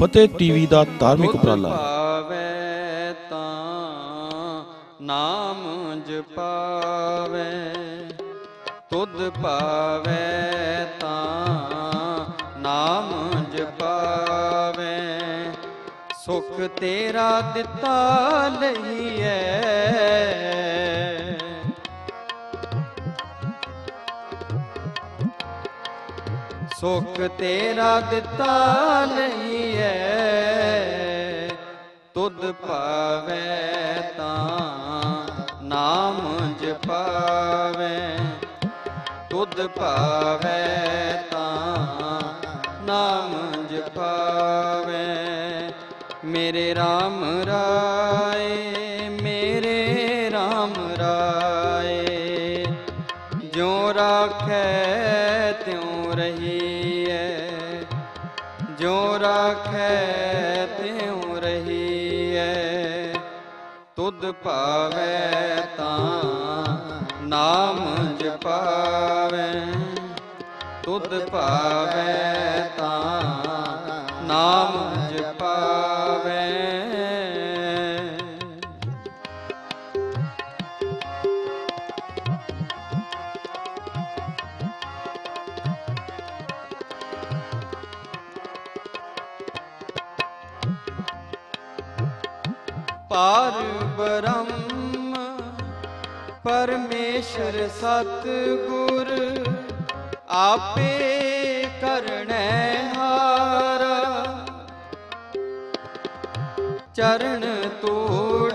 ਫਤਿਹ TV ਦਾ ਧਾਰਮਿਕ ਉਪਰਾਲਾ। ਭਾਵੈ ਤਾਂ ਨਾਮ ਜਪਾਵੇ। ਤੁਧ ਭਾਵੈ ਤਾਂ ਨਾਮ ਜਪਾਵੇ। ਸੁਖ ਤੇਰਾ ਦਿੱਤਾ ਲਈਐ। ਸੁਖ ਤੇਰਾ ਦਿੱਤਾ ਲਈਐ ਤੁਧ ਭਾਵੈ ਤਾਂ ਨਾਮ ਜਪਾਵੇ ਤੁਧ ਭਾਵੈ ਤਾਂ ਨਾਮ ਜਪਾਵੇ ਮੇਰੇ RAM ਰਾਏ, ਮੇਰੇ RAM ਰਾਏ। ਜਿਉ ਰਾਖੈ ਜਿਉ ਰਾਖੈ ਤਿਉ ਰਹੀਐ? ਤੁਧ ਭਾਵੈ ਤਾਂ ਨਾਮ ਜਪਾਵੇ। ਤੁਧ ਭਾਵੈ ਤਾਂ ਨਾਮ ਜਪਾਵੇ ਪਾਰ ਬ੍ਰਹਮ, ਪਰਮੇਸ਼ਰ ਸਤ ਗੁਰ ਆਪੇ ਕਰਣੈ ਹਾਰਾ। ਚਰਨ ਤੋੜ,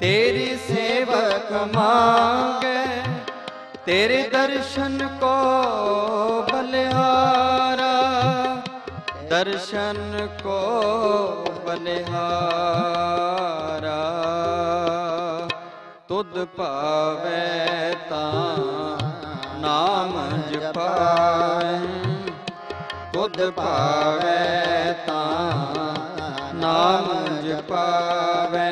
ਤੇਰੀ ਸੇਵਕ ਮੰਗੈ, ਤੇਰੇ ਦਰਸ਼ਨ ਕੋ ਦਰਸ਼ਨ ਕੋ ਬਲਿਹਾਰਾ ਤੁਧ ਭਾਵੈ ਤਾਂ ਨਾਮ ਜਪਾਏ ਤੁਧ ਭਾਵੈ ਤਾਂ ਨਾਮ ਜਪਾਵੇ।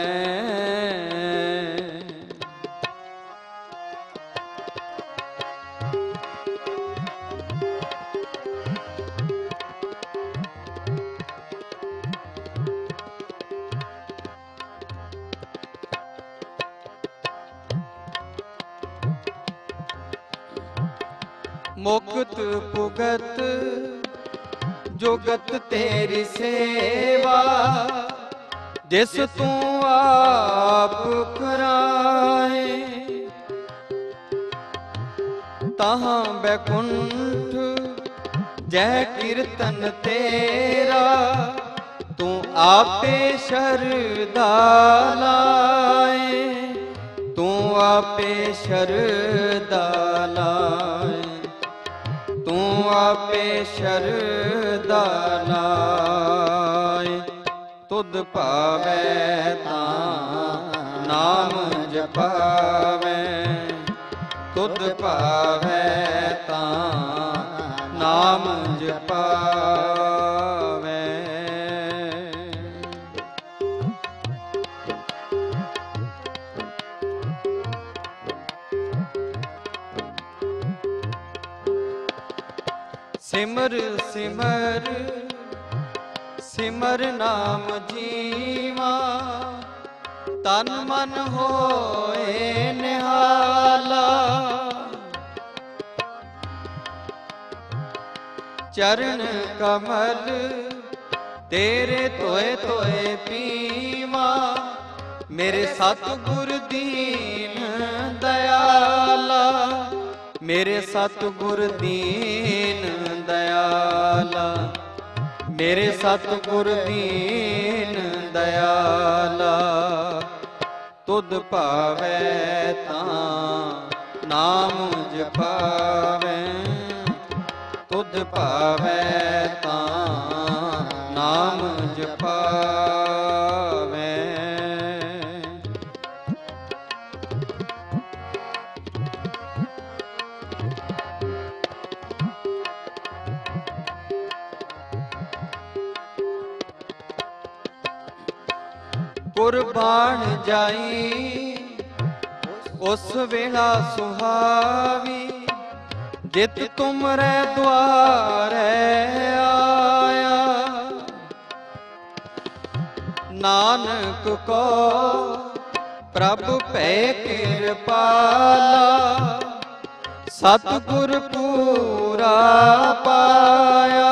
ਮੁਕਤ ਪੁਗਤ ਜੁਗਤ ਤੇਰੀ ਸੇਵਾ, ਜਿਸ ਤੂੰ ਆਪ ਕਰਾਏ। ਤਹਾਂ ਬੈਕੁੰਠ, ਜੈ ਕੀਰਤਨ ਤੇਰਾ, ਤੂੰ ਆਪੇ ਸ਼ਰਦਾ ਲਾਏ। ਤੂੰ ਆਪੇ ਸ਼ਰਦਾ ਲਾਏ। ਸ਼ਰਦਾ ਲਾਏ ਤੁਧ ਭਾਵੈ ਤਾਂ ਨਾਮ ਜਪਾਵੇ। ਤੁਧ ਭਾਵੈ ਤਾਂ ਨਾਮ ਜਪਾਵੇ। ਸਿਮਰ ਸਿਮਰ ਸਿਮਰ ਨਾਮ ਜੀਵਾ। ਤਨ ਮਨ ਹੋਏ ਨਿਹਾਲਾ। ਚਰਨ ਕਮਲ ਤੇਰੇ ਤੋਏ ਤੋਏ ਪੀਵਾ। ਮੇਰੇ ਸਤਿਗੁਰ ਦੀਨ ਦਇਆਲਾ। ਮੇਰੇ ਸਤਿਗੁਰ ਦੀਨ ਦਇਆਲਾ। ਮੇਰੇ ਸਤਿਗੁਰ ਦੀਨ ਦਇਆਲਾ। ਤੁਧ ਭਾਵੈ ਤਾਂ ਨਾਮ ਜਪਾਵੇ। ਤੁਧ ਭਾਵੈ ਤਾਂ ਨਾਮ ਜਪਾਵੇ। ਕੁਰਬਾਨ ਜਾਈ, ਉਸ ਵੇਲਾ ਸੁਹਾਵੀ, ਜਿਤ ਤੁਮਰੇ ਦੁਆਰੇ ਆਇਆ। ਨਾਨਕ ਕੋ ਪ੍ਰਭ ਭੈ ਕਿਰਪਾਲਾ, ਸਤਿਗੁਰ ਪੂਰਾ ਪਾਇਆ।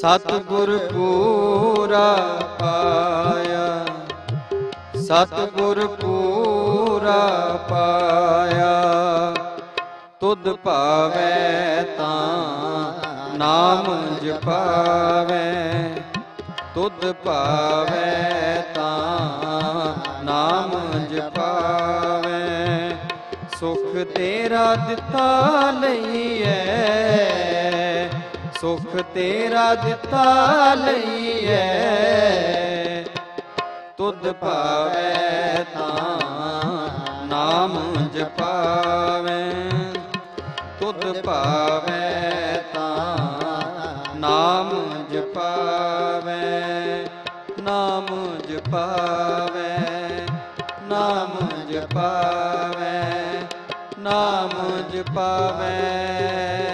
ਸਤਿਗੁਰ ਪੂਰਾ ਪਾਇਆ। ਸਤਿਗੁਰ ਪੂਰਾ ਪਾਇਆ। ਤੁਧ ਭਾਵੈ ਤਾਂ ਨਾਮ ਜਪਾਵੈ। ਤੁਧ ਭਾਵੈ ਤਾਂ ਨਾਮ ਜਪਾਵੈ। ਸੁਖ ਤੇਰਾ ਦਿੱਤਾ ਲਈਐ। ਸੁਖ ਤੇਰਾ ਦਿੱਤਾ ਲਈਐ। ਤੁਧ ਭਾਵੈ ਤਾਂ, ਨਾਮ ਜਪਾਵੈ ਤੁਧ ਭਾਵੈ ਤਾਂ, ਨਾਮ ਜਪਾਵੈ ਨਾਮ ਜਪਾਵੈ ਨਾਮ ਜਪਾਵੈ ਨਾਮ ਜਪਾਵੈ